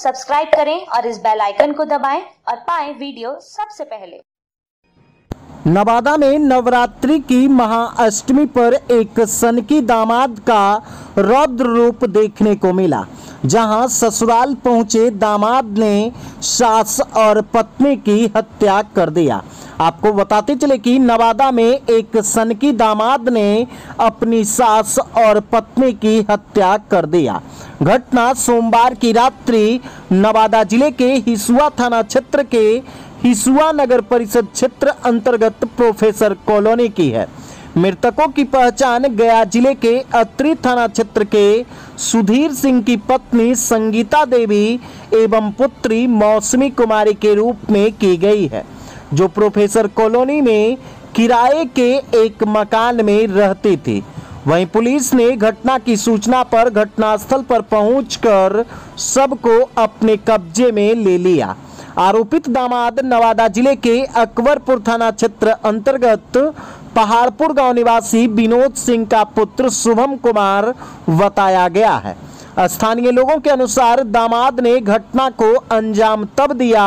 Subscribe करें और इस बेल आइकन को दबाएँ और पाएँ वीडियो सबसे पहले। नवादा में नवरात्रि की महाअष्टमी पर एक सनकी दामाद का रौद्र रूप देखने को मिला, जहाँ ससुराल पहुँचे दामाद ने सास और पत्नी की हत्या कर दिया। आपको बताते चले कि नवादा में एक सनकी दामाद ने अपनी सास और पत्नी की हत्या कर दिया। घटना सोमवार की रात्रि नवादा ज़िले के हिसुआ थाना क्षेत्र के हिसुआ नगर परिषद क्षेत्र अंतर्गत प्रोफेसर कॉलोनी की है। मृतकों की पहचान गया ज़िले के अत्री थाना क्षेत्र के सुधीर सिंह की पत्नी संगीता देवी एवं पुत्री मौसमी कुमारी के रूप में की गई है। जो प्रोफेसर कॉलोनी में किराए के एक मकान में रहते थे। वहीं पुलिस ने घटना की सूचना पर घटनास्थल पर पहुंचकर सबको अपने कब्जे में ले लिया। आरोपित दामाद नवादा ज़िले के अकबरपुर थाना क्षेत्र अंतर्गत पहाड़पुर गाँव निवासी विनोद सिंह का पुत्र शुभम कुमार बताया गया है। स्थानीय लोगों के अनुसार दामाद ने घटना को अंजाम तब दिया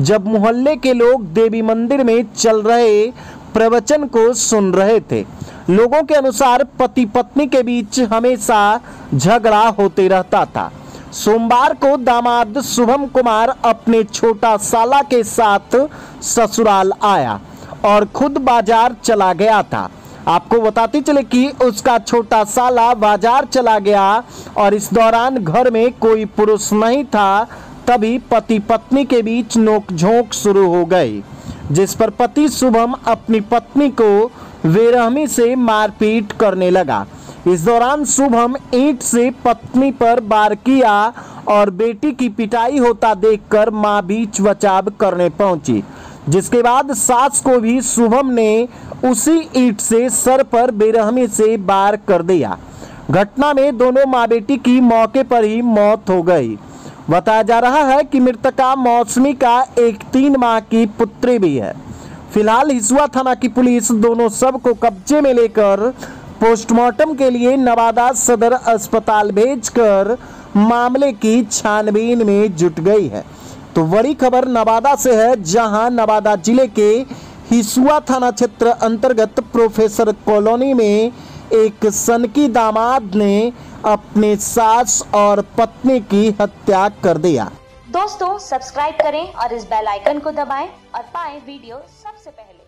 जब मोहल्ले के लोग देवी मंदिर में चल रहे प्रवचन को सुन रहे थे। लोगों के अनुसार पति पत्नी के बीच हमेशा झगड़ा होते रहता था। सोमवार को दामाद शुभम कुमार अपने छोटा साला के साथ ससुराल आया और खुद बाज़ार चला गया था। आपको बताते चले कि उसका छोटा साला बाज़ार चला गया और इस दौरान घर में कोई पुरुष नहीं था तभी पति पत्नी के बीच नोकझोंक शुरू हो गई, जिस पर पति शुभम अपनी पत्नी को बेरहमी से मारपीट करने लगा। इस दौरान शुभम ईंट से पत्नी पर बार किया और बेटी की पिटाई होता देखकर माँ बीच बचाव करने पहुँची, जिसके बाद सास को भी शुभम ने उसी ईंट से सर पर बेरहमी से बार कर दिया। घटना में दोनों माँ बेटी की मौके पर ही मौत हो गई। बताया जा रहा है कि मृतका मौसमी का एक तीन माह की पुत्री भी है। फ़िलहाल हिसुआ थाना की पुलिस दोनों सबको कब्जे में लेकर पोस्टमार्टम के लिए नवादा सदर अस्पताल भेजकर मामले की छानबीन में जुट गई है। तो बड़ी खबर नवादा से है, जहाँ नवादा ज़िले के हिसुआ थाना क्षेत्र अंतर्गत प्रोफेसर कॉलोनी में एक सनकी दामाद ने अपने सास और पत्नी की हत्या कर दिया। दोस्तों, सब्सक्राइब करें और इस बेल आइकन को दबाएँ और पाएँ वीडियो सबसे पहले।